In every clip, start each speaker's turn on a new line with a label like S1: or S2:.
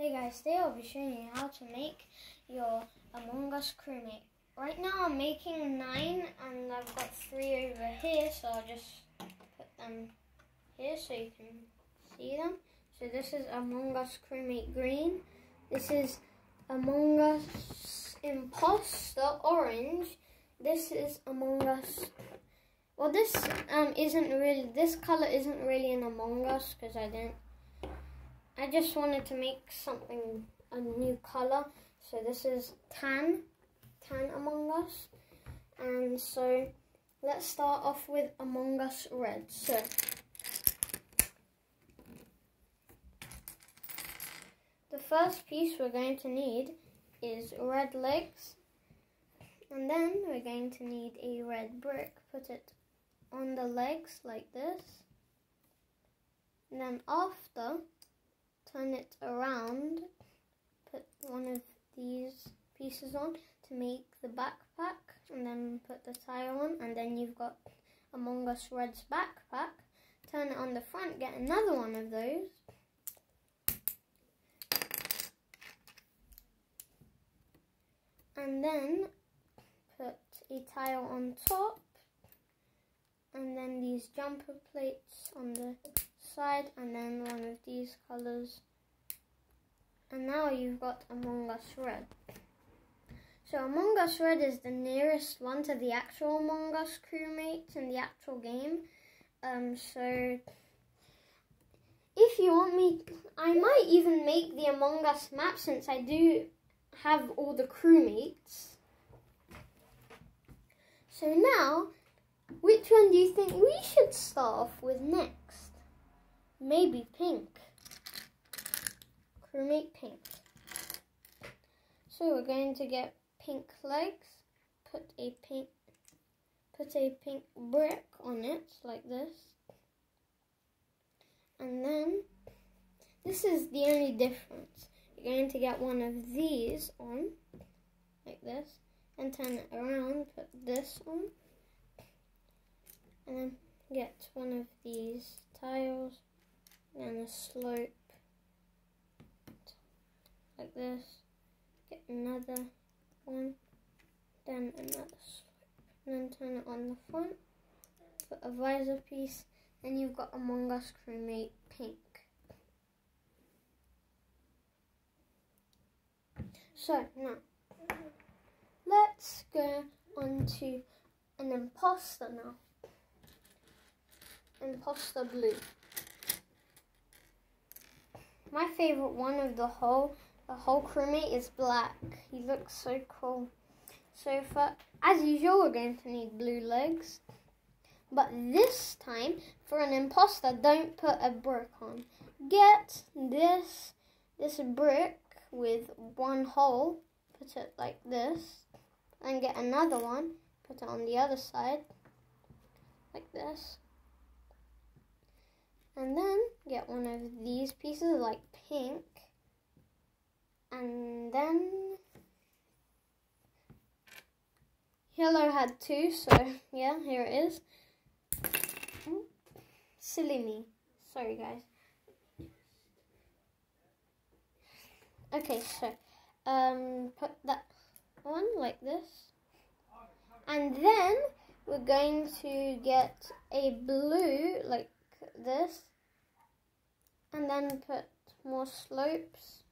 S1: Hey guys, today I'll be showing you how to make your Among Us crewmate. Right now I'm making nine and I've got three over here, so I'll just put them here so you can see them. So this is Among Us crewmate green. This is Among Us imposter orange. This is Among Us. Well, this um isn't really. This color isn't really an Among Us because I didn't I just wanted to make something, a new color. So this is tan, tan Among Us. And so let's start off with Among Us Red. So the first piece we're going to need is red legs. And then we're going to need a red brick. Put it on the legs like this. And then after turn it around, put one of these pieces on to make the backpack, and then put the tile on, and then you've got Among Us Red's backpack. Turn it on the front, get another one of those. And then put a tile on top, and then these jumper plates on the side and then one of these colors and now you've got Among Us Red. So Among Us Red is the nearest one to the actual Among Us crewmates in the actual game. Um, so if you want me, I might even make the Among Us map since I do have all the crewmates. So now, which one do you think we should start off with next? Maybe pink. Crewmate pink. So we're going to get pink legs, put a pink put a pink brick on it like this. And then this is the only difference. You're going to get one of these on like this and turn it around, put this on and then get one of these tiles and a slope like this. Get another one, then another slope, and then turn it on the front. Put a visor piece, and you've got Among Us crewmate pink. So now, let's go on to an imposter now. Imposter blue my favorite one of the whole the whole crewmate is black. He looks so cool. So for as usual, we're going to need blue legs. But this time, for an imposter, don't put a brick on. Get this this brick with one hole, put it like this, and get another one, put it on the other side, like this. And then get one of these pieces like pink. And then yellow had two, so yeah, here it is. Silly me. Sorry guys. Okay, so um put that on like this. And then we're going to get a blue like this and then put more slopes.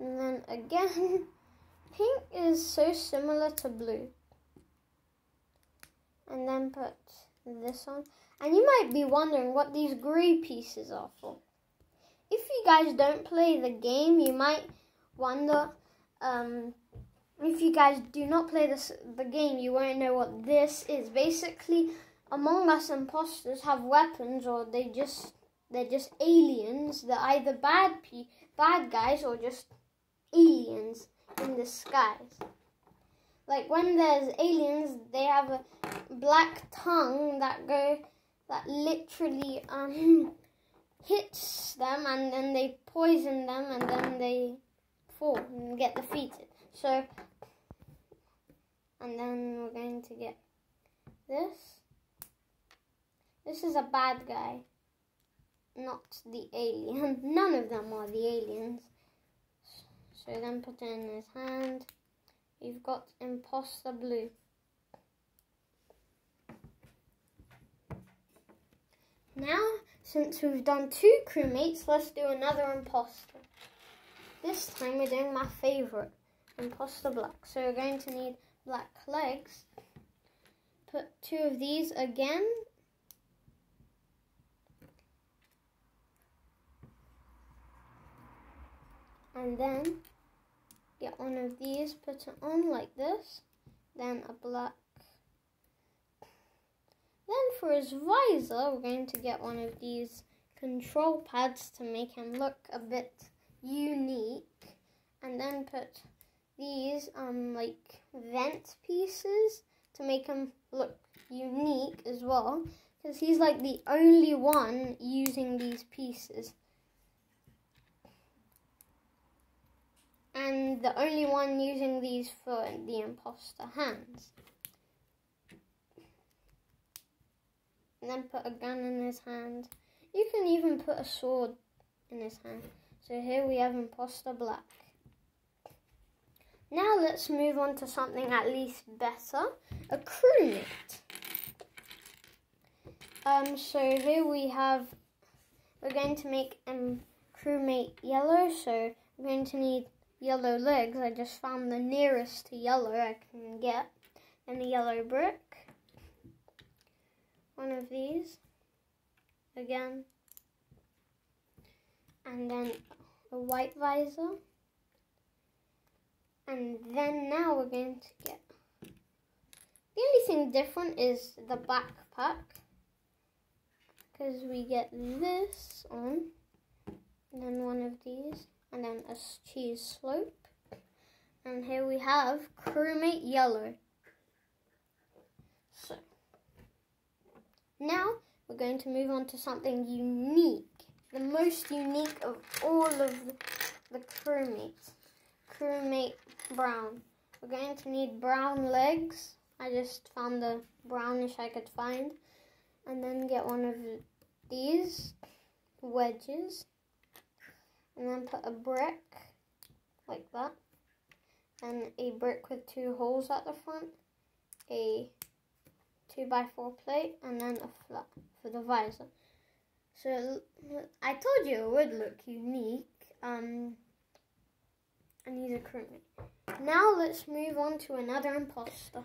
S1: And then again pink is so similar to blue. And then put this on. And you might be wondering what these grey pieces are for. If you guys don't play the game you might wonder um, if you guys do not play this the game you won't know what this is. Basically among Us imposters have weapons or they just they're just aliens. They're either bad pe bad guys or just aliens in disguise. Like when there's aliens, they have a black tongue that go that literally um hits them and then they poison them and then they fall and get defeated. So and then we're going to get this. This is a bad guy. not the alien. None of them are the aliens. So then put it in his hand. We've got imposter blue. Now, since we've done two crewmates, let's do another imposter. This time we're doing my favourite, imposter black. So we're going to need black legs. Put two of these again. And then get one of these, put it on like this. Then a black then for his visor, we're going to get one of these control pads to make him look a bit unique. And then put these um like vent pieces to make him look unique as well. Because he's like the only one using these pieces. And the only one using these for the imposter hands. and then put a gun in his hand. You can even put a sword in his hand. So here we have Imposter Black. Now let's move on to something at least better, a crewmate. Um, so here we have, we're going to make um, crewmate yellow, so we're going to need yellow legs. I just found the nearest to yellow I can get, and the yellow brick. One of these. Again. And then a white visor. And then now we're going to get the only thing different is the backpack. Because we get this on. And then one of these and then a cheese slope and here we have crewmate yellow so now we're going to move on to something unique. The most unique of all of the, crewmates. Crewmate brown. We're going to need brown legs. I just found the brownish I could find. And then get one of these wedges. And then put a brick like that. And a brick with two holes at the front. A 2x4 plate and then a flap for the visor. So I told you it would look unique. Um, and he's a crewmate. Now let's move on to another imposter.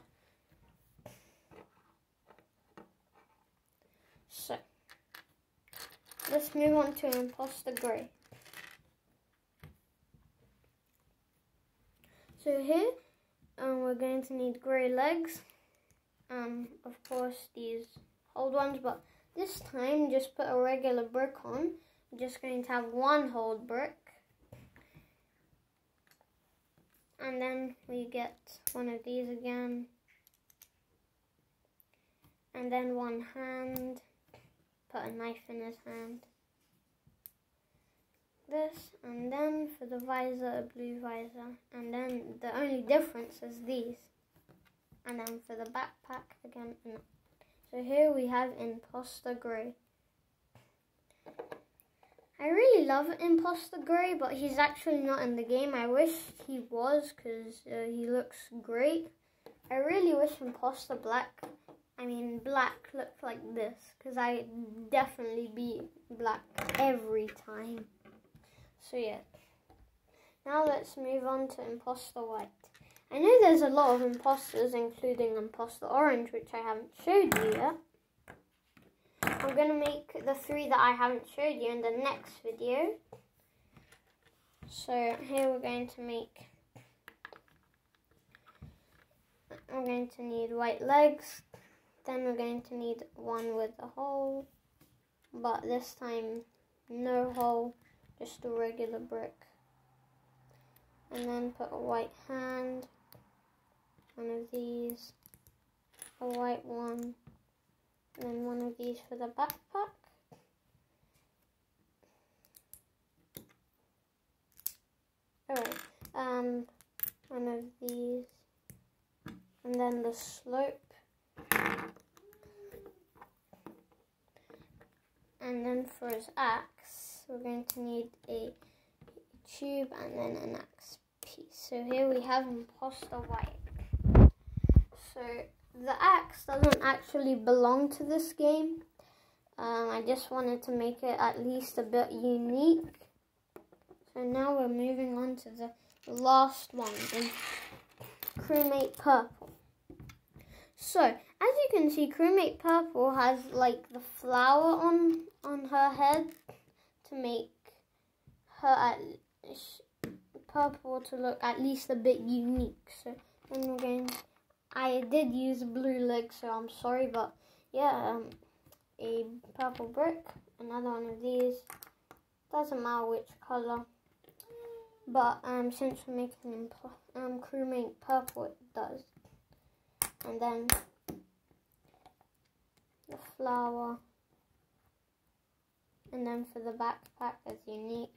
S1: So let's move on to imposter grey. So here um, we're going to need grey legs um, of course, these old ones, but this time just put a regular brick on. I'm just going to have one hold brick. And then we get one of these again. And then one hand, put a knife in his hand. This, and then for the visor, a blue visor. And then the only difference is these and then for the backpack again. So here we have Imposter Grey. I really love Imposter Grey, but he's actually not in the game. I wish he was because uh, he looks great. I really wish Imposter Black, I mean Black looked like this because I definitely beat Black every time. So yeah. Now let's move on to Imposter White. I know there's a lot of imposters, including Imposter Orange, which I haven't showed you yet. I'm going to make the three that I haven't showed you in the next video. So here we're going to make, we're going to need white legs, then we're going to need one with a hole, but this time no hole, just a regular brick. And then put a white hand, one of these, a white one, and then one of these for the backpack. Alright, um, one of these, and then the slope. and then for his axe, we're going to need a tube and then an axe piece. So here we have imposter white. So the axe doesn't actually belong to this game. Um, I just wanted to make it at least a bit unique. So now we're moving on to the last one, the crewmate purple. So, as you can see, crewmate purple has like the flower on on her head to make her purple to look at least a bit unique. So, then we're. I did use blue leg, so I'm sorry, but yeah, um, a purple brick, another one of these. Doesn't matter which color. But um, since we're making um, crewmate purple, it does. And then the flower. And then for the backpack, as unique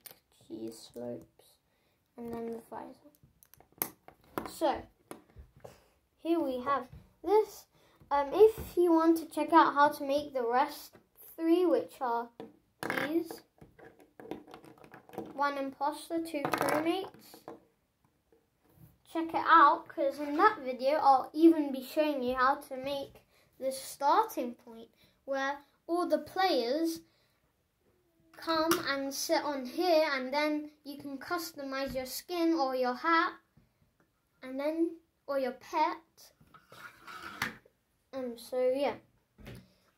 S1: cheese slopes. And then the visor. So, here we have this. Um, if you want to check out how to make the rest three, which are these one imposter, two crewmates. Check it out because in that video I'll even be showing you how to make the starting point where all the players come and sit on here and then you can customize your skin or your hat and then or your pet. Um so yeah.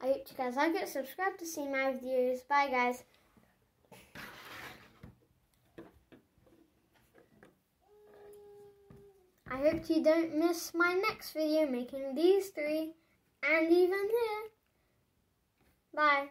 S1: I hope you guys like it. Subscribe to see my videos. Bye guys. I hope you don't miss my next video making these three and even here. Bye.